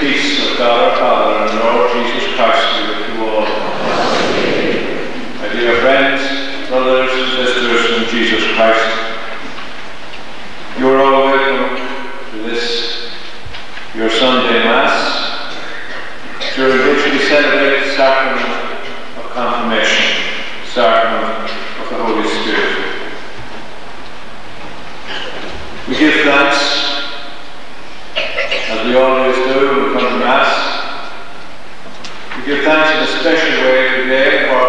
peace of God our Father and Lord we always do when we come to Mass. We give thanks in a special way today for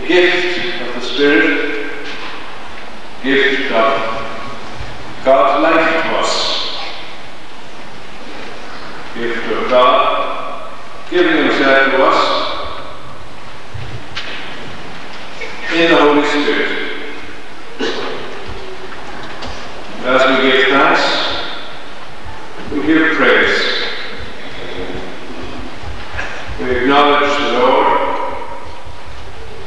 the gift of the Spirit, gift of God's life to us, gift of God giving Himself to us in the Holy Spirit. As we give thanks, give praise. We acknowledge the Lord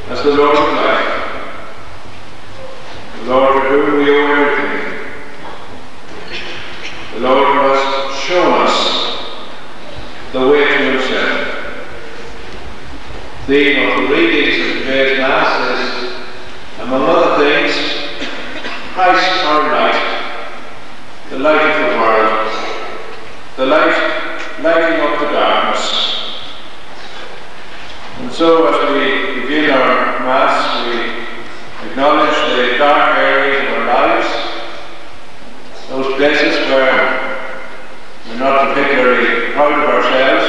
as the Lord of life, the Lord of whom we owe everything, the Lord who has shown us the way to Himself. Theme of the readings of today's Mass is, among other things, Christ our light, the light of the world the light, lighting of the darkness. And so as we begin our Mass, we acknowledge the dark areas of our lives, those places where we're not particularly proud of ourselves,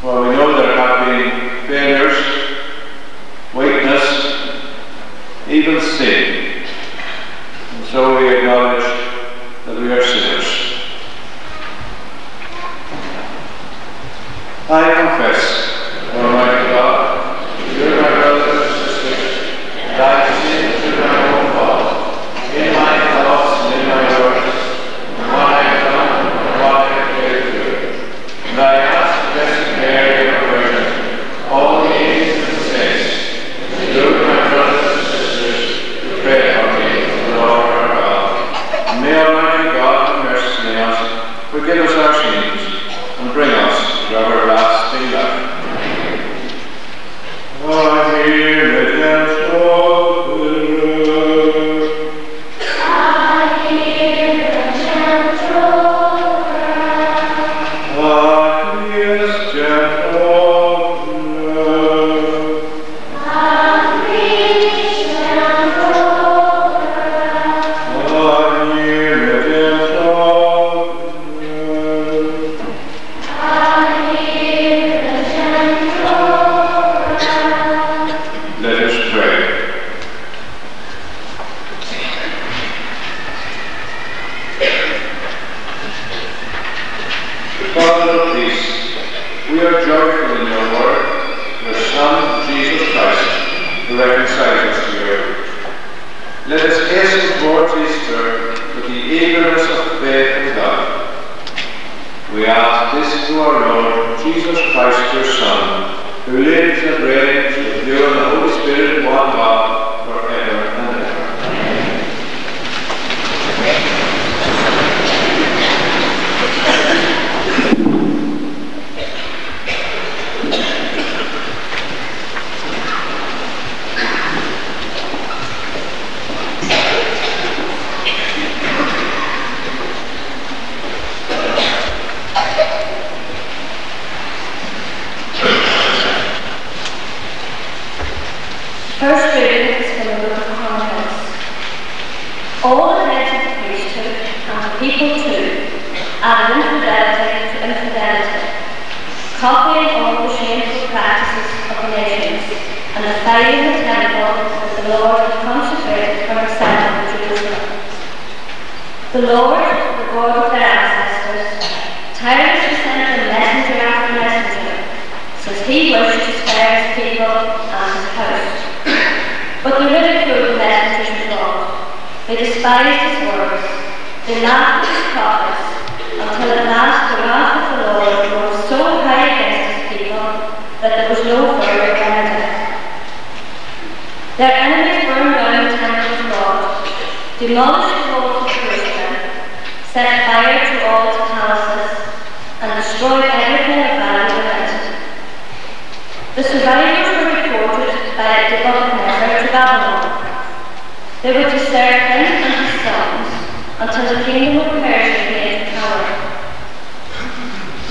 where we know there have been failures, weakness, even sin. And so we acknowledge that we are sinners. I confess, Almighty God, to my brothers and sisters, that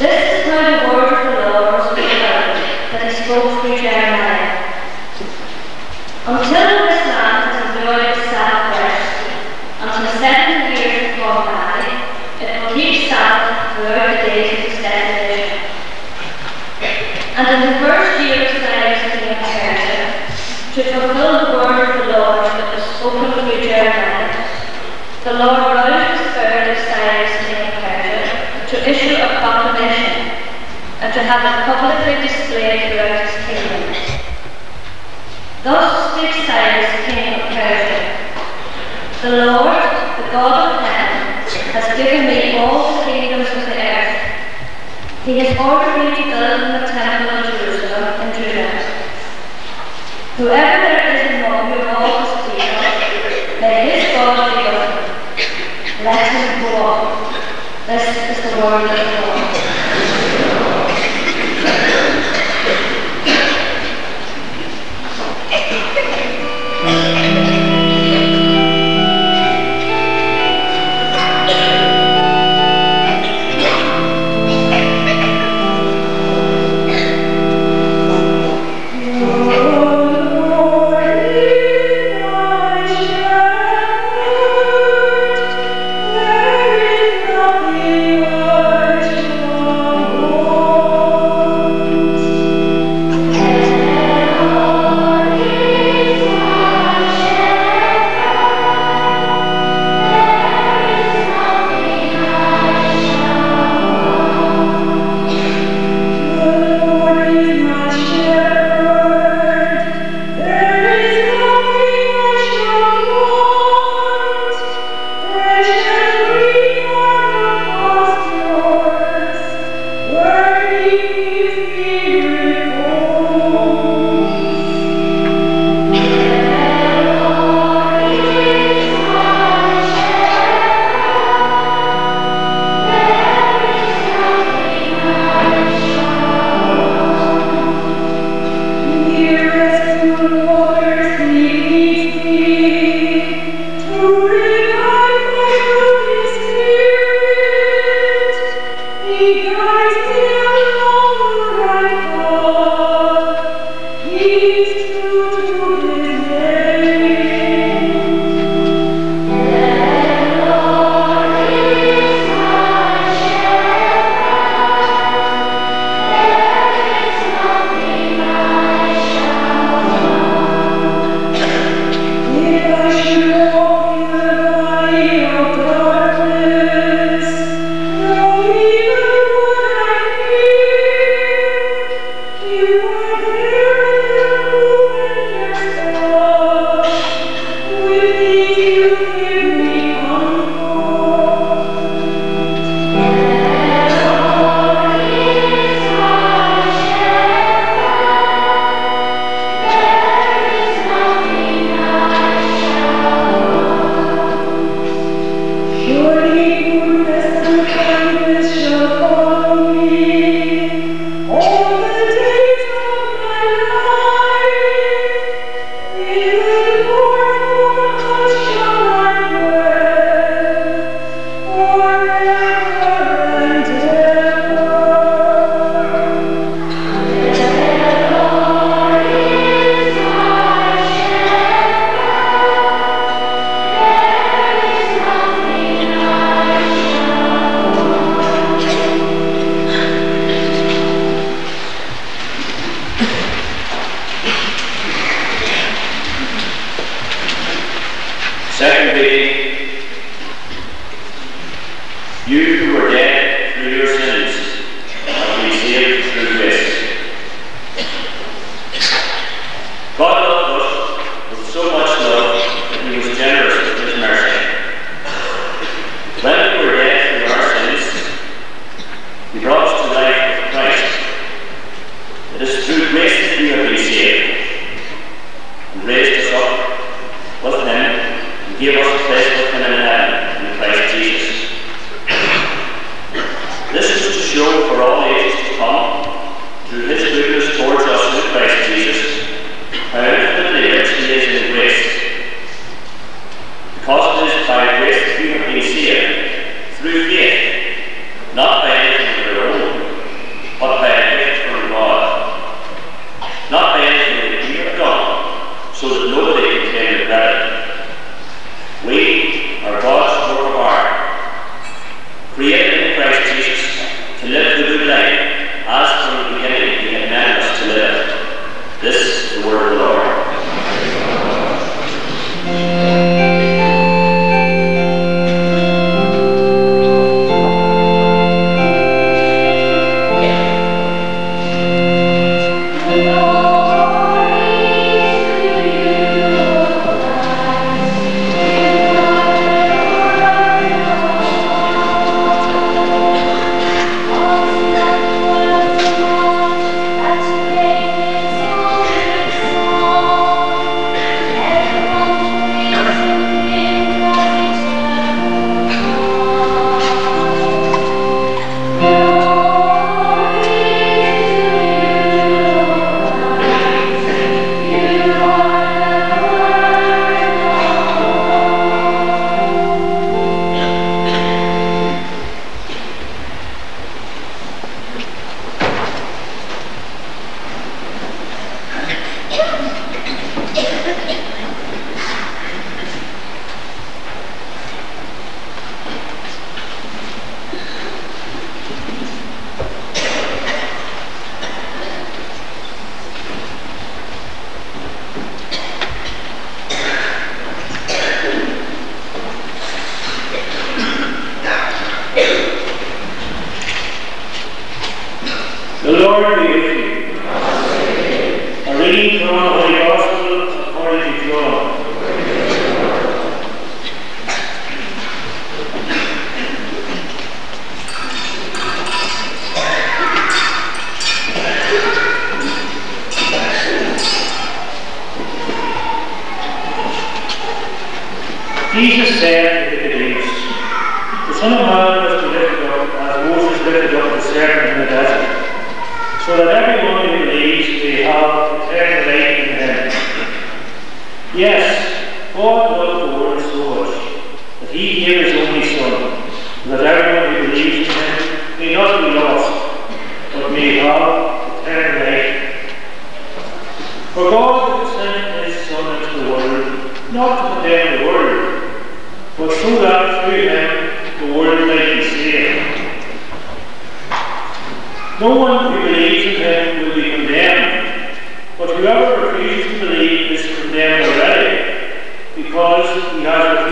Hey! issue of proclamation and to have it publicly displayed throughout his kingdom. Thus speaks Cyrus, king of Persia. The Lord, the God of heaven, has given me all the kingdoms of the earth. He has ordered me to build the temple of Jerusalem in Judah. Whoever for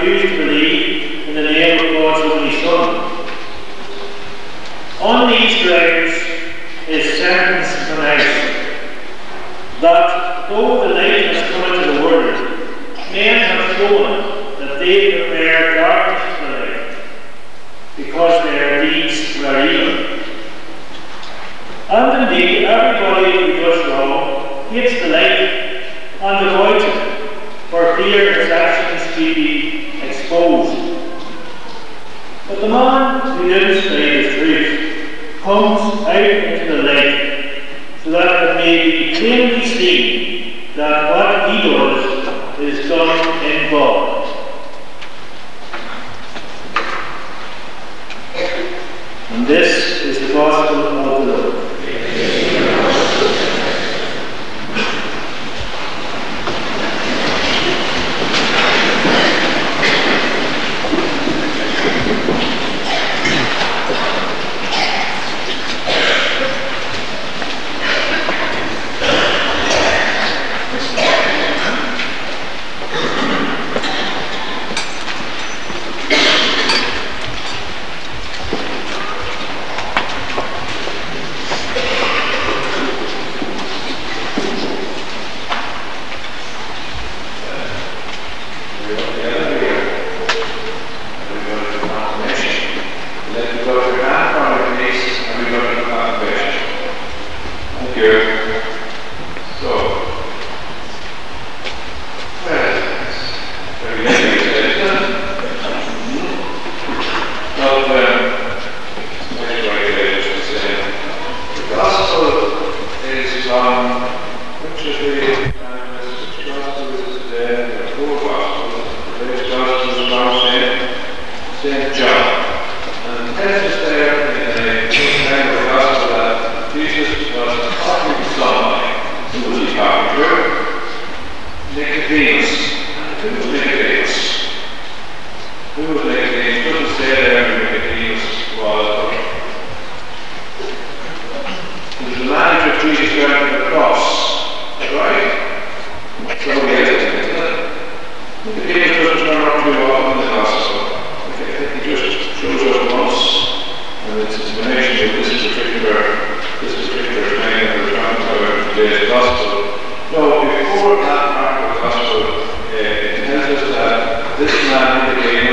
refused to believe in the name of God's only Son. On these grounds is sentence reason that though the light has come into the world, men have shown that they prefer darkness to light because their deeds were evil. And indeed, everybody who does wrong hates the light and avoids it for fear his actions to be exposed. But the man who didn't say the truth comes out into the light so that it may be plainly seen that what he does is done in God. And this is the gospel gospel. No, before that part of the gospel, uh, it tells us that this man became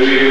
Do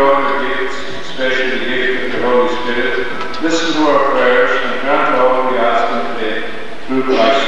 all especially the gift of the Holy Spirit, listen to our prayers and grant all we ask Him today through Christ.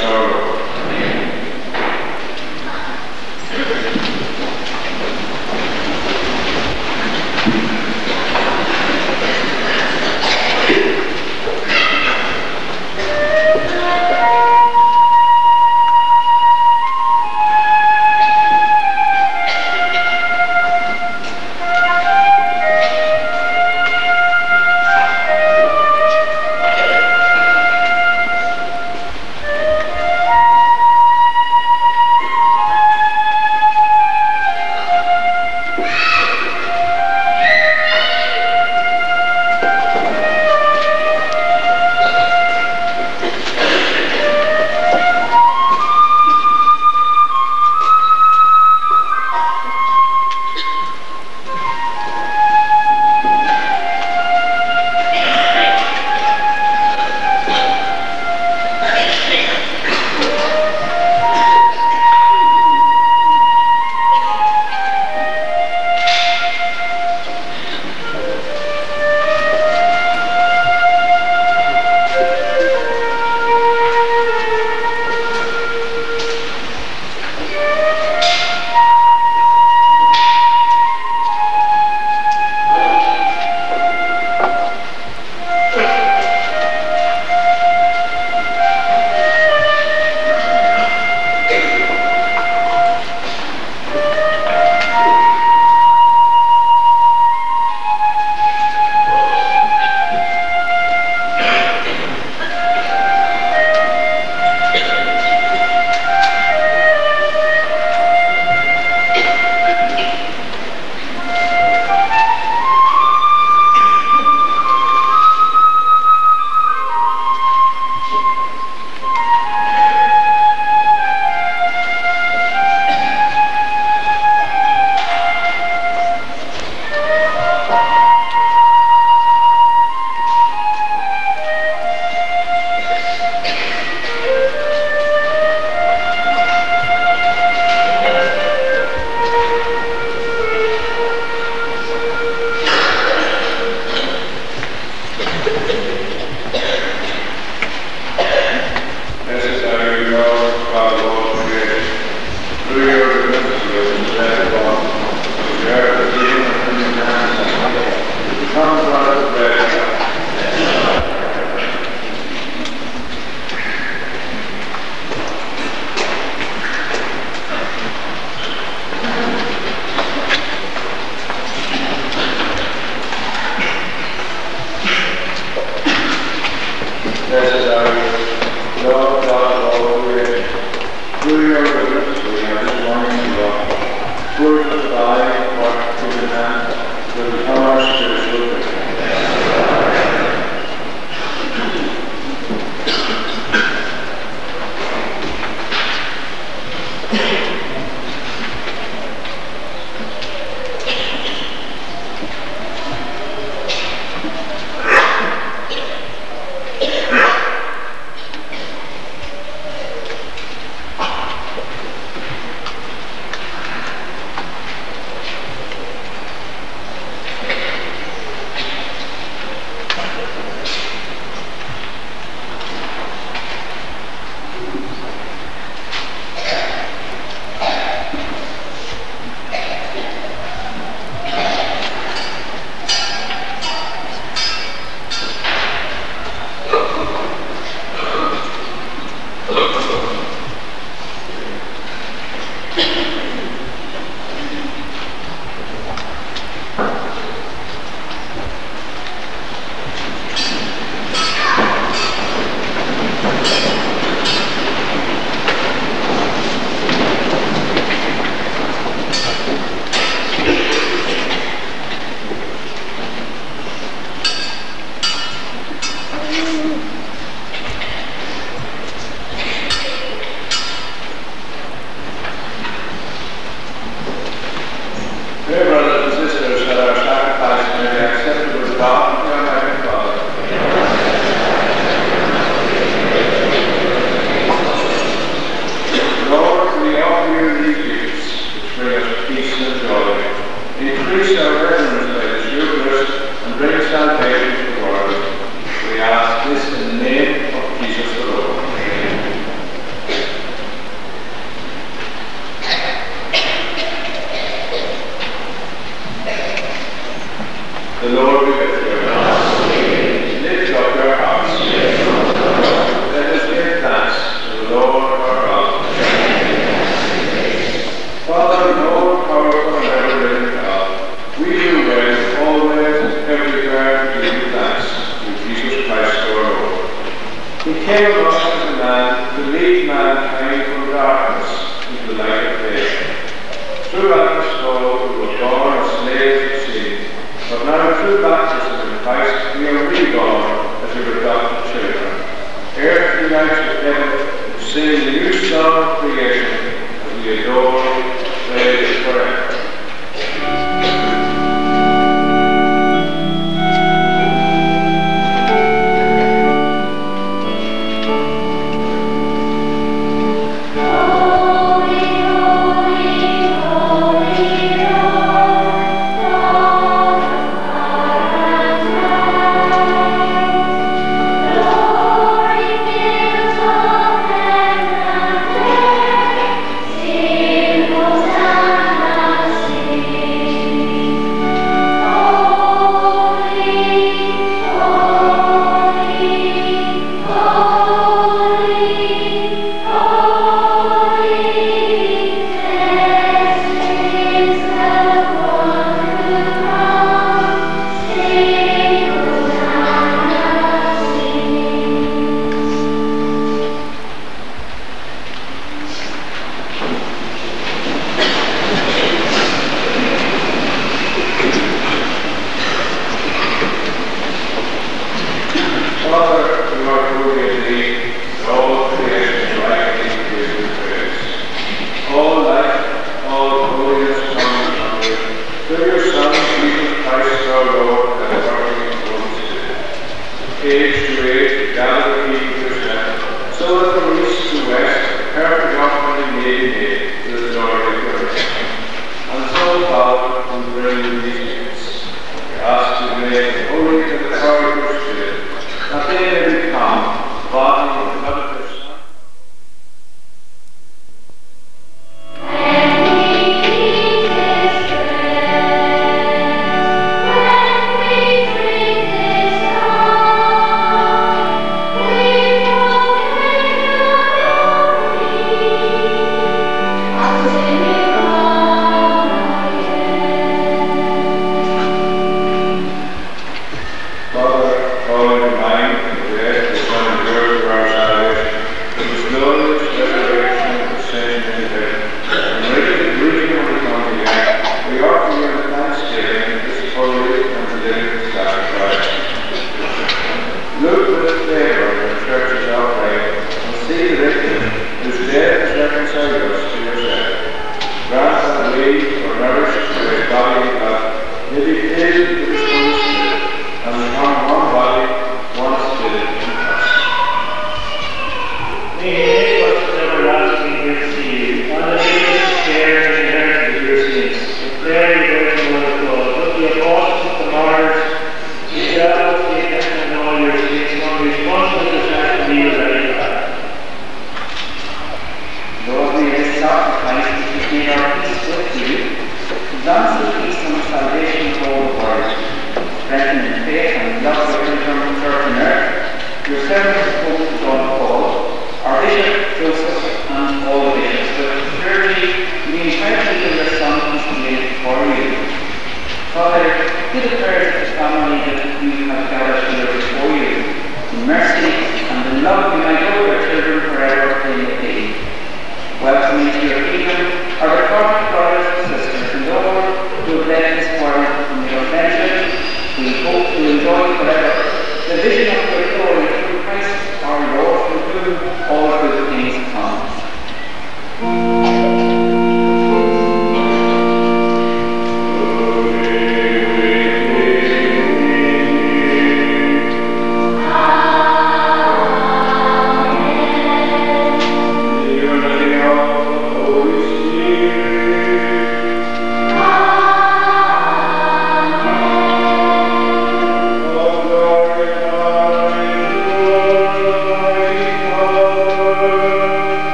Of creation we adore,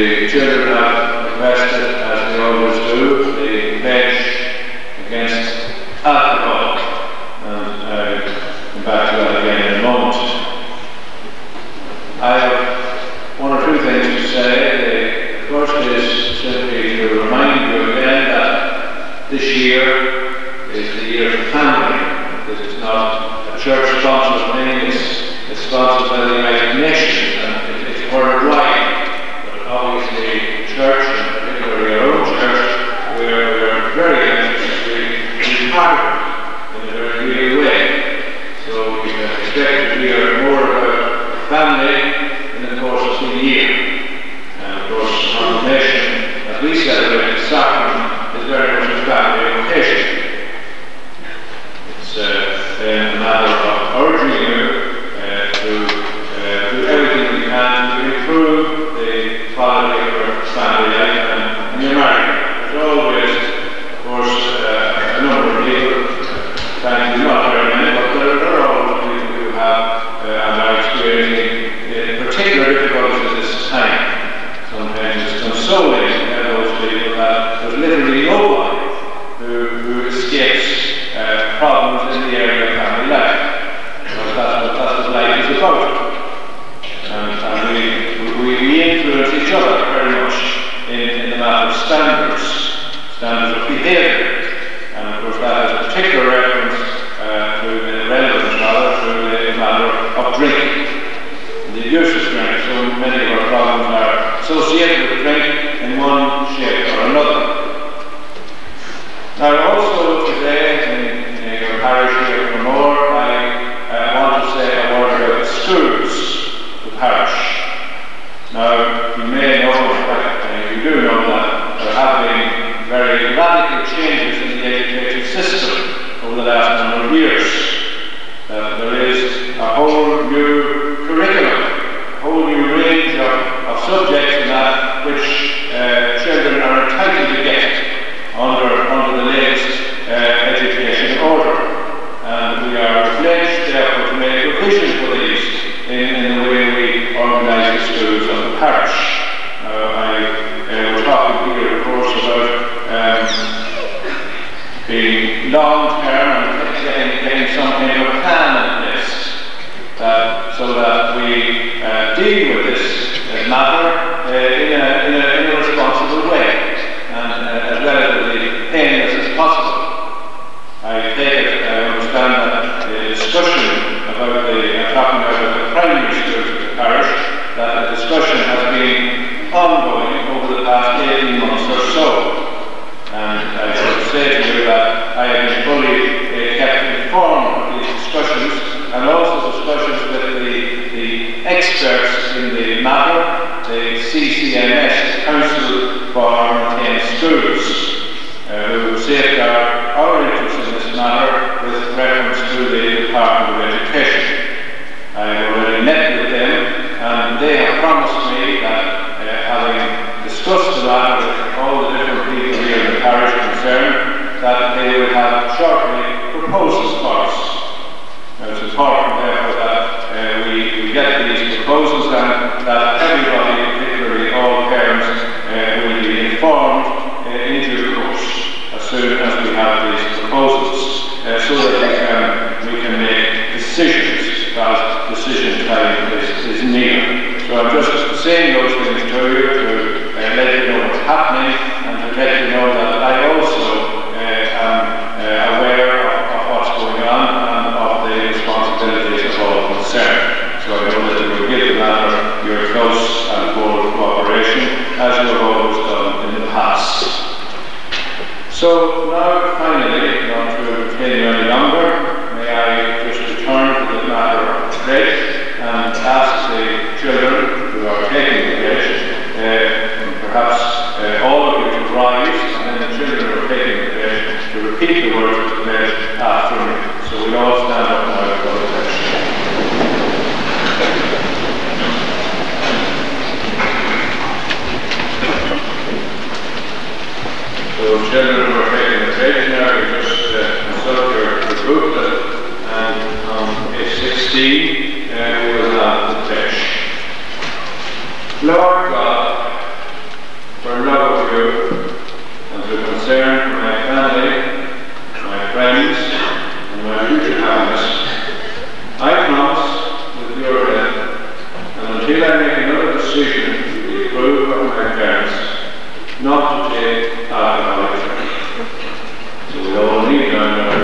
The children have requested, as they always do, the pledge against alcohol. And I'll come back to that again in a moment. I have one or two things to say. The first is simply to remind you again that this year is the year of family. This is not a church-sponsored thing, it's, it's sponsored by the United Nations and it, it's worldwide. But obviously, church, and particularly our own church, we're, we're very anxious to be part of it in a very real way. So we can expect to hear more about family in the course of the year. And of course, confirmation, as we celebrate the sacrament, is very much a family occasion. It's uh, a matter of urging you uh, to uh, do everything we can to improve the quality of your family life and, and your marriage. There's always, of course, uh, a number of people, thankfully not very many, but there, there are always people who have uh, and are experiencing uh, particular difficulties at this time. Sometimes it's consoling to have those people that there's literally no one who, who escapes uh, problems in the area of family life. Because that's what, that's what life is about. And, and we, we, we influence each other very much in, in the matter of standards, standards of behaviour. And of course that has a particular reference uh, to the relevance rather to the matter of drinking. The abuse of drink. So many of our problems are associated with drink in one shape or another. Now also today in, in your parish here in Dromore, I uh, want to say a word about schools, the parish. Now you may know, uh, you do know that there have been very radical changes in the education system over the last number of years. Uh, there is a whole new curriculum, a whole new range of, of subjects in that which uh, children are entitled to get under, under the latest uh, education order. And we are pledged, therefore, to make provision for these in, in the way we organise the schools of the parish. Uh, I uh, was talking here, of course, about um, long term and getting some kind of plan in place uh, so that we uh, deal with this uh, matter uh, in, a, in, a, in a responsible way and uh, as relatively painless as possible. I take it, I understand that the discussion about the, I'm talking about the primary schools of the parish, that the discussion has been ongoing over the past 18 months or so. And I should say to you that fully uh, kept informed of these discussions and also discussions with the, the experts in the matter, the CCMS, Council for Maintained Schools, uh, who safeguard our interests in this matter with reference to the Department of Education. I have already met with them and they have promised me that uh, having discussed the matter with all the different people here in the parish concerned, that they will have for us. Now, it's important, therefore, that uh, we, we get these proposals and that everybody, particularly all parents, uh, will be informed uh, in due course as soon as we have these proposals, uh, so that we can, we can make decisions as decision time is, is near. So I'm just saying those things to you to uh, let you know what's happening and to let you know that I also So now, finally, not to you any longer, may I just return to the matter of pledge and ask the children who are taking the pledge, uh, perhaps uh, all of you to rise, and then the children who are taking the pledge to repeat the words of the pledge after me. So we all stand up now for the pledge. So children who are taking the pledge now, you just uh, consult your, your booklet and on page 16 uh, we will the pledge. Lord God, for love of you and through concern for my family, my friends, and my future happiness, I promise with your help, and until I make another decision to approve of my parents, not to take alcoholic drink. So we all need down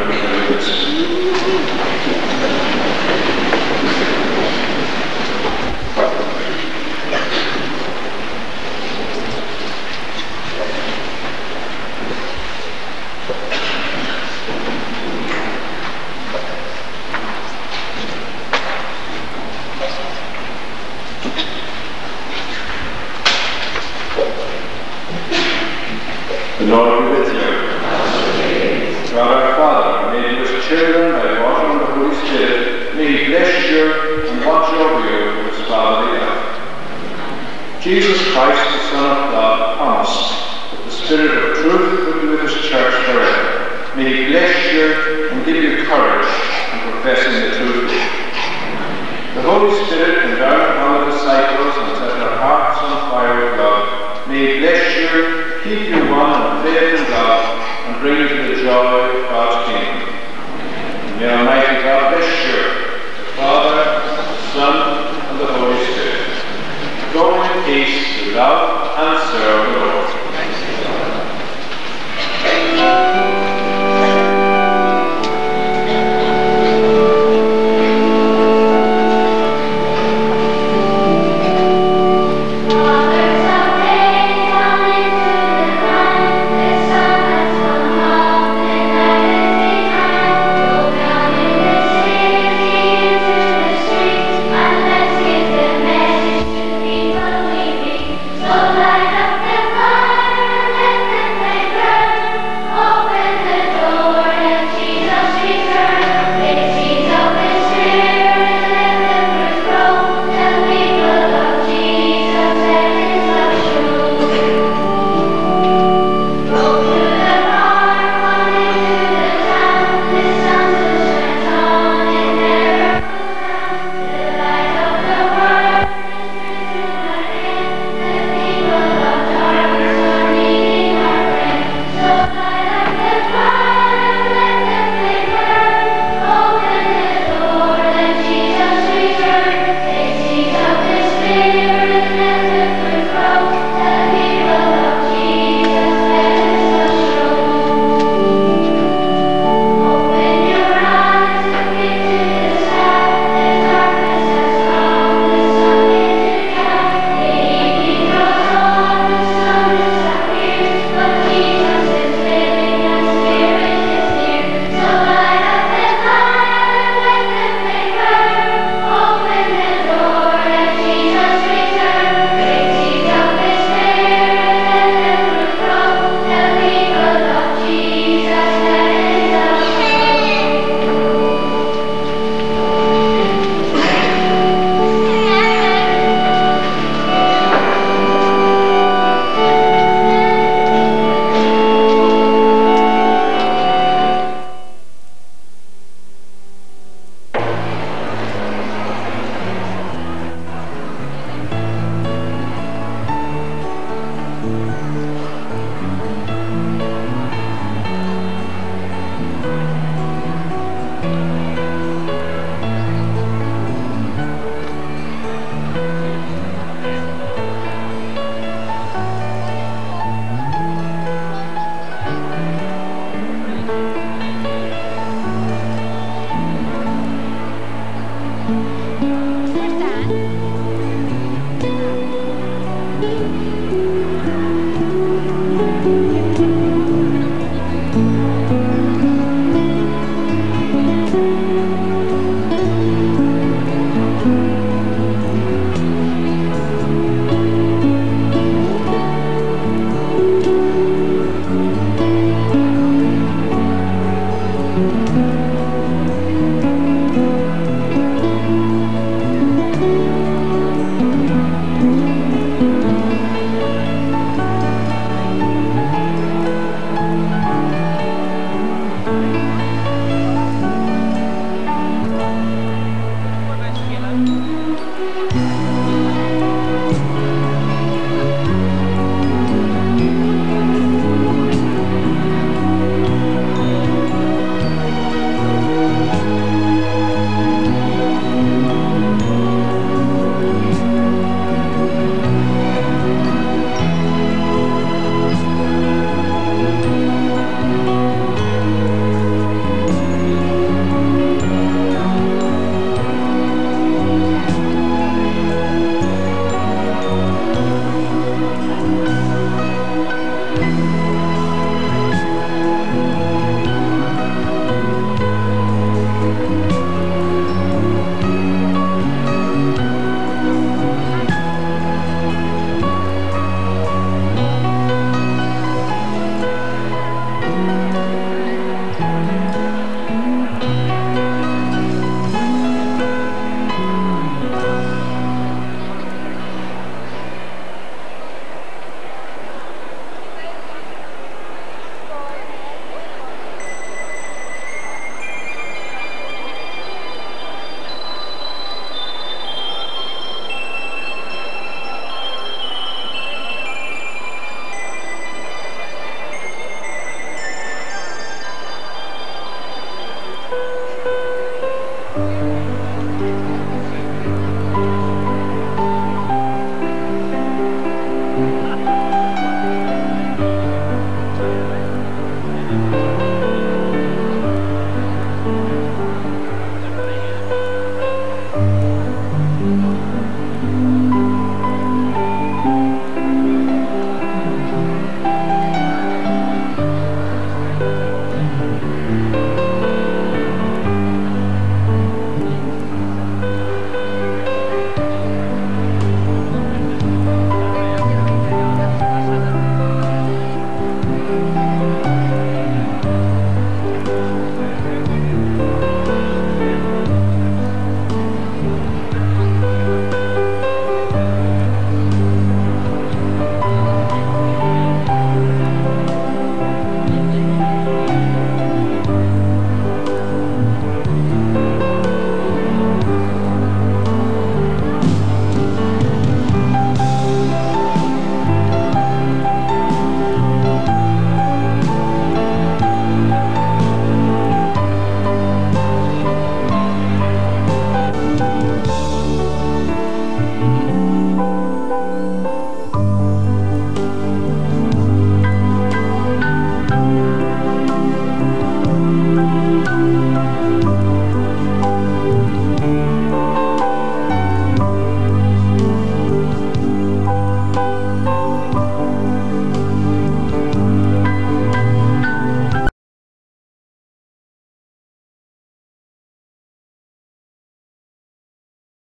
Christ, the Son of God, promised that the Spirit of truth would be with his church forever. May he bless you and give you courage in professing the truth. The Holy Spirit came down upon the disciples and set their hearts on fire with love. May he bless you, keep you one in faith in God, and bring you to the joy of God's kingdom. May Almighty God bless you. love and serve the Lord.